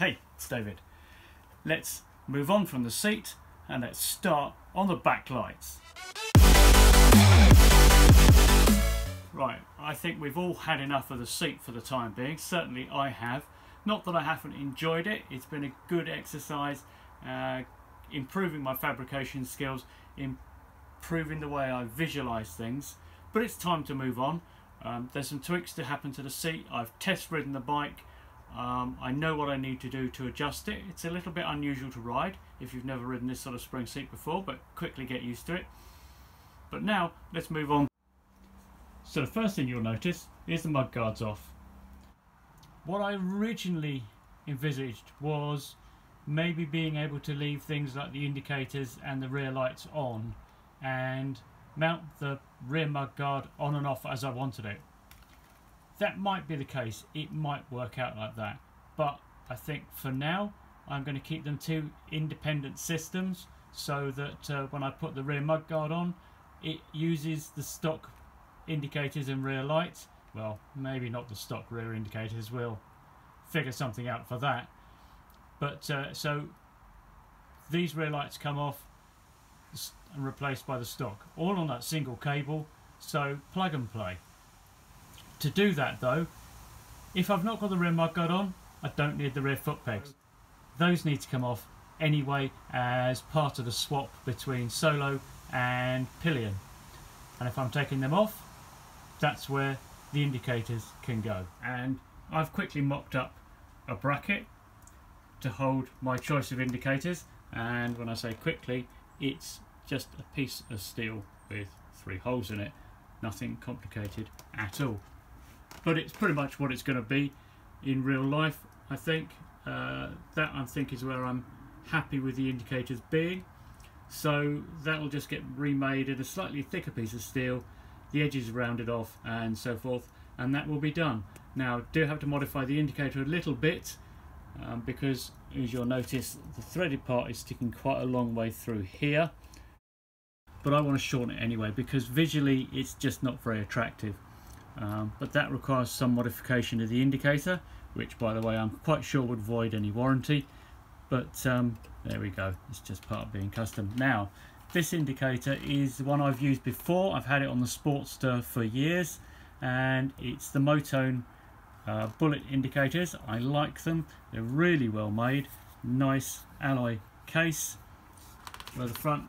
Hey, it's David. Let's move on from the seat and let's start on the back lights. Right, I think we've all had enough of the seat for the time being. Certainly I have. Not that I haven't enjoyed it, it's been a good exercise, uh, improving my fabrication skills, improving the way I visualise things. But it's time to move on. Um, there's some tweaks to happen to the seat. I've test ridden the bike. Um, I know what I need to do to adjust it. It's a little bit unusual to ride if you've never ridden this sort of spring seat before, but quickly get used to it. But now let's move on. So the first thing you'll notice is the mud guards off. What I originally envisaged was maybe being able to leave things like the indicators and the rear lights on and mount the rear mud guard on and off as I wanted it. That might be the case, it might work out like that, but I think for now I'm going to keep them two independent systems so that uh, when I put the rear mud guard on it uses the stock indicators and rear lights. Well maybe not the stock rear indicators. We'll figure something out for that. But uh, so these rear lights come off and replaced by the stock all on that single cable. So plug and play to do that though if I've not got the rear mudguard on I don't need the rear foot pegs. Those need to come off anyway as part of the swap between solo and pillion. And if I'm taking them off that's where the indicators can go. And I've quickly mocked up a bracket to hold my choice of indicators. And when I say quickly it's just a piece of steel with three holes in it. Nothing complicated at all but it's pretty much what it's going to be in real life I think. Uh, that I think is where I'm happy with the indicators being. So that will just get remade in a slightly thicker piece of steel. The edges rounded off and so forth and that will be done. Now do have to modify the indicator a little bit um, because as you'll notice the threaded part is sticking quite a long way through here. But I want to shorten it anyway because visually it's just not very attractive um, but that requires some modification of the indicator which by the way I'm quite sure would void any warranty. But um, there we go. It's just part of being custom. Now this indicator is the one I've used before. I've had it on the Sportster for years and it's the Motone uh, bullet indicators. I like them. They're really well made. Nice alloy case where the front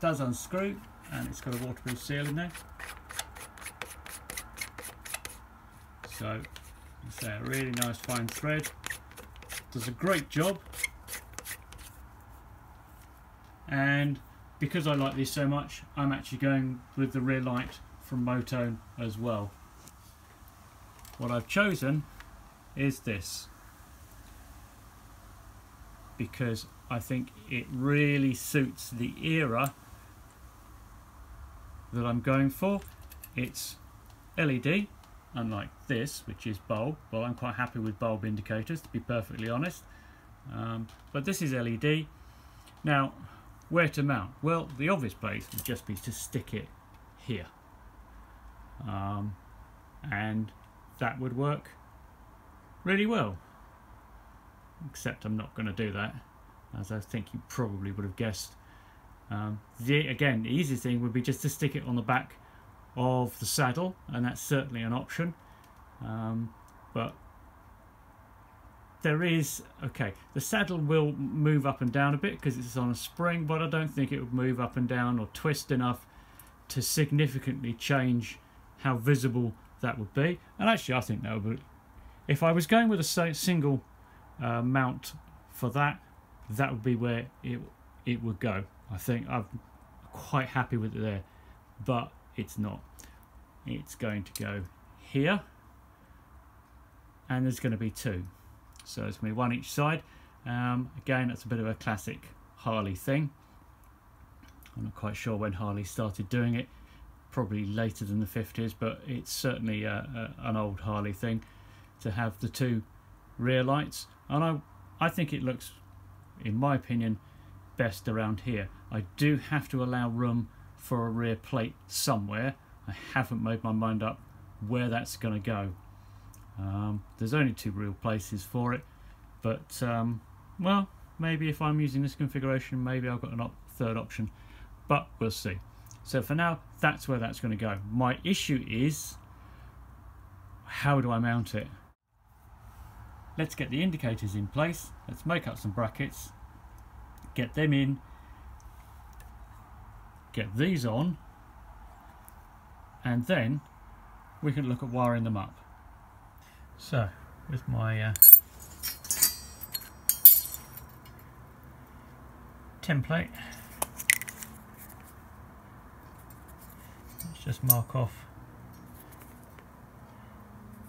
does unscrew and it's got a waterproof seal in there so it's a really nice fine thread. Does a great job. And because I like these so much I'm actually going with the rear light from Motone as well. What I've chosen is this. Because I think it really suits the era that I'm going for. It's LED unlike this which is bulb well I'm quite happy with bulb indicators to be perfectly honest. Um, but this is LED now where to mount? Well the obvious place would just be to stick it here. Um, and that would work really well. Except I'm not going to do that as I think you probably would have guessed. Um, the, again the easiest thing would be just to stick it on the back of the saddle and that's certainly an option. Um, but there is okay the saddle will move up and down a bit because it's on a spring but I don't think it would move up and down or twist enough to significantly change how visible that would be. And actually I think that would be, if I was going with a single uh, mount for that that would be where it it would go. I think I'm quite happy with it there but it's not. It's going to go here. And there's going to be two. So there's going to be one each side. Um, again that's a bit of a classic Harley thing. I'm not quite sure when Harley started doing it. Probably later than the 50s but it's certainly a, a, an old Harley thing to have the two rear lights. And I, I think it looks in my opinion best around here. I do have to allow room for a rear plate somewhere. I haven't made my mind up where that's going to go. Um, there's only two real places for it. but um, well maybe if I'm using this configuration maybe I've got a op third option but we'll see so for now that's where that's going to go my issue is how do I mount it let's get the indicators in place let's make up some brackets get them in get these on and then we can look at wiring them up. So with my uh, template let's just mark off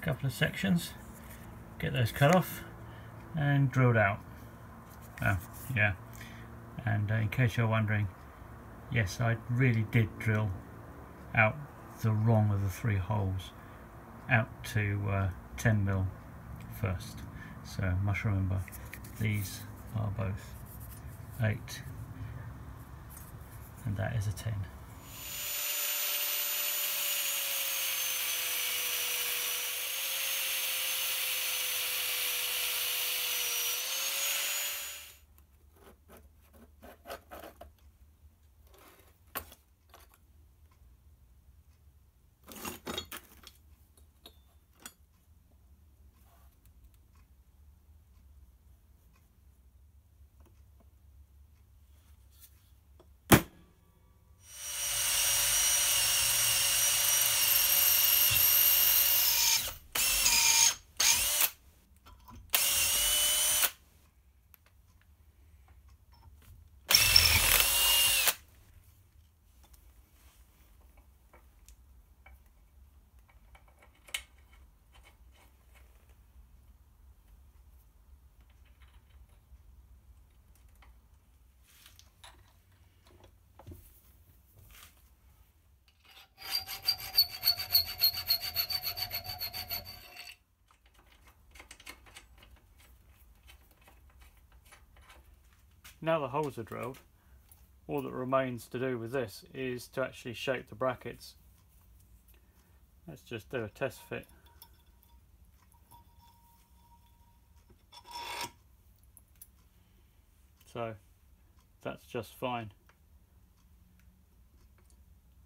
a couple of sections get those cut off and drilled out. Oh yeah. And uh, in case you're wondering yes I really did drill out the wrong of the three holes out to uh, 10 mil first. So must remember these are both 8 and that is a 10 Now the holes are drilled, all that remains to do with this is to actually shape the brackets. Let's just do a test fit. So that's just fine.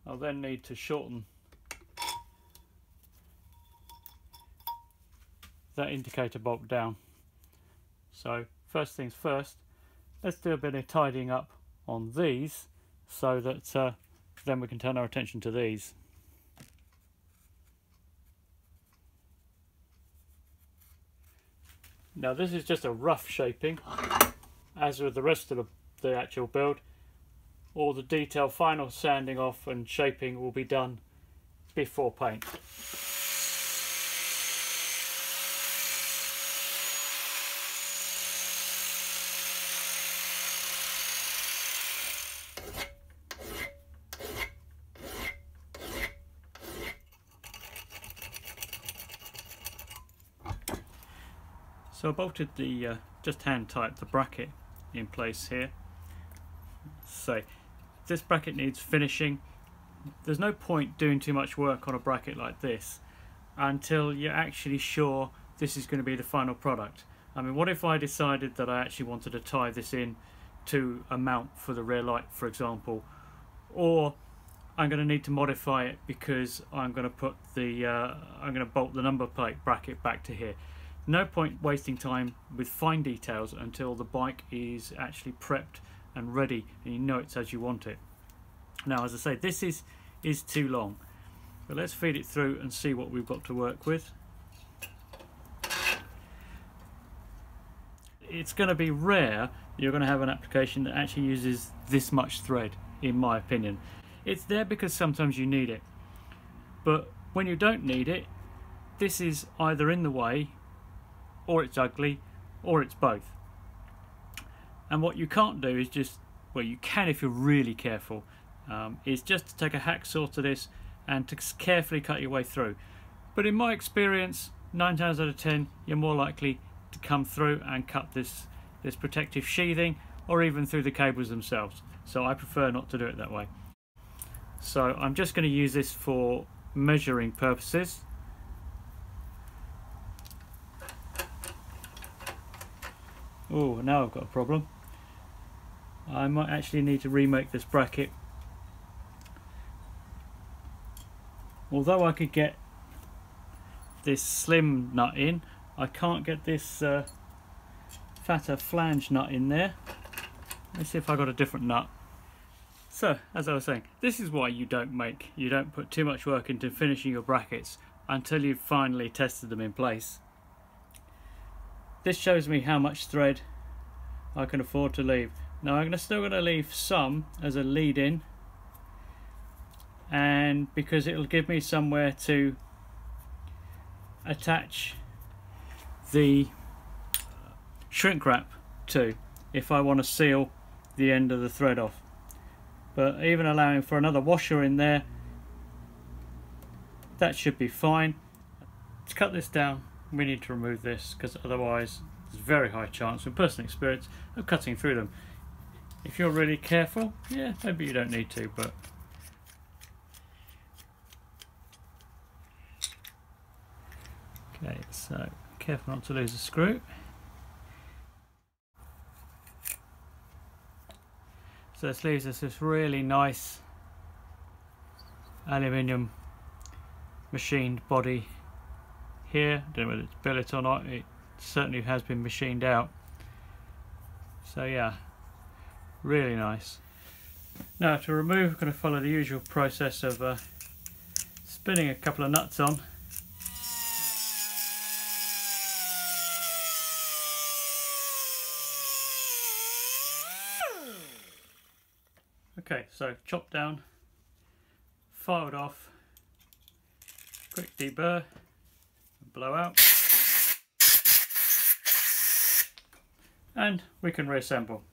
I'll then need to shorten that indicator bolt down. So first things first, let's do a bit of tidying up on these so that uh, then we can turn our attention to these. Now this is just a rough shaping as with the rest of the, the actual build all the detail final sanding off and shaping will be done before paint. Bolted the, uh, just hand tight the bracket in place here. So this bracket needs finishing. There's no point doing too much work on a bracket like this until you're actually sure this is going to be the final product. I mean, what if I decided that I actually wanted to tie this in to a mount for the rear light, for example, or I'm going to need to modify it because I'm going to put the uh, I'm going to bolt the number plate bracket back to here. No point wasting time with fine details until the bike is actually prepped and ready and you know it's as you want it. Now as I say this is is too long but let's feed it through and see what we've got to work with. It's going to be rare you're going to have an application that actually uses this much thread in my opinion. It's there because sometimes you need it but when you don't need it this is either in the way or it's ugly, or it's both. And what you can't do is just, well, you can if you're really careful, um, is just to take a hacksaw to this and to carefully cut your way through. But in my experience, nine times out of ten, you're more likely to come through and cut this this protective sheathing or even through the cables themselves. So I prefer not to do it that way. So I'm just going to use this for measuring purposes Oh, now I've got a problem. I might actually need to remake this bracket. Although I could get this slim nut in, I can't get this uh, fatter flange nut in there. Let's see if I got a different nut. So, as I was saying, this is why you don't make, you don't put too much work into finishing your brackets until you've finally tested them in place. This shows me how much thread I can afford to leave. Now I'm still going to leave some as a lead in and because it'll give me somewhere to attach the shrink wrap to if I want to seal the end of the thread off. But even allowing for another washer in there that should be fine. To cut this down we need to remove this because otherwise there's a very high chance from personal experience of cutting through them. If you're really careful yeah maybe you don't need to but okay so careful not to lose a screw. So this leaves us this really nice aluminium machined body here. Don't know whether it's billet or not. It certainly has been machined out. So yeah, really nice. Now to remove, I'm going to follow the usual process of uh, spinning a couple of nuts on. Okay, so chop down, filed off, quick deburr, blow out. And we can reassemble.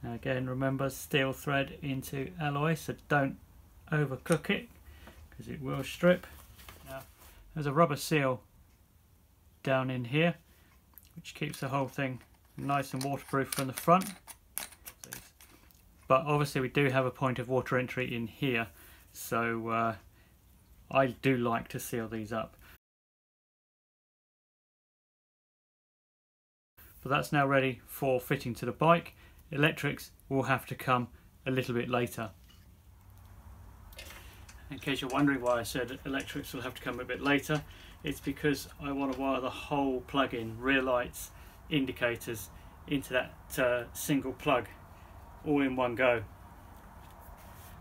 Now again remember steel thread into alloy so don't overcook it because it will strip. Now there's a rubber seal down in here which keeps the whole thing nice and waterproof from the front but obviously we do have a point of water entry in here so uh, I do like to seal these up. But that's now ready for fitting to the bike. Electrics will have to come a little bit later. In case you're wondering why I said electrics will have to come a bit later it's because I want to wire the whole plug-in rear lights indicators into that uh, single plug all in one go.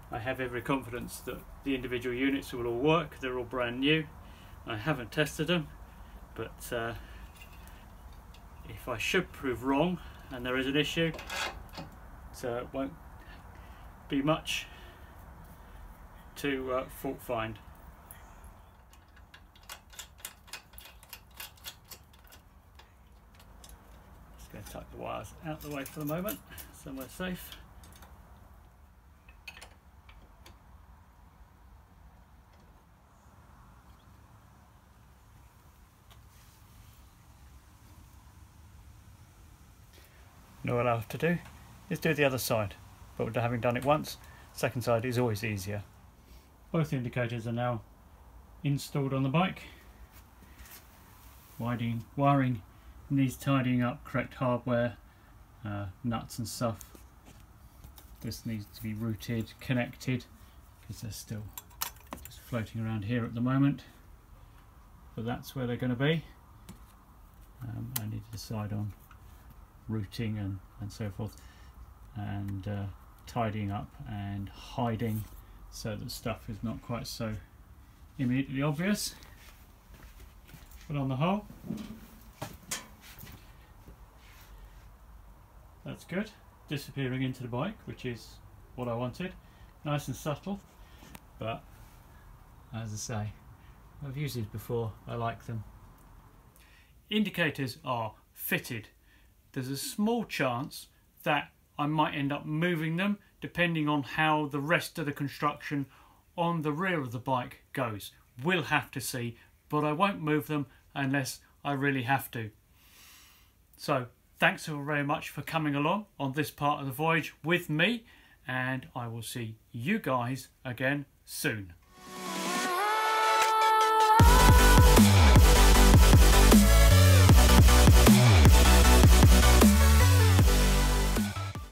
I have every confidence that the individual units will all work, they're all brand new. I haven't tested them, but uh, if I should prove wrong and there is an issue, so it won't be much to uh, fault find. Just going to tuck the wires out of the way for the moment somewhere safe. Now what I'll have to do is do the other side, but having done it once, second side is always easier. Both indicators are now installed on the bike. Wiring, wiring needs tidying up correct hardware uh, nuts and stuff. This needs to be routed, connected, because they're still just floating around here at the moment. But that's where they're going to be. Um, I need to decide on routing and, and so forth, and uh, tidying up and hiding so that stuff is not quite so immediately obvious. But on the whole, That's good. Disappearing into the bike, which is what I wanted. Nice and subtle, but as I say, I've used these before, I like them. Indicators are fitted. There's a small chance that I might end up moving them depending on how the rest of the construction on the rear of the bike goes. We'll have to see, but I won't move them unless I really have to. So thanks so very much for coming along on this part of the voyage with me and I will see you guys again soon.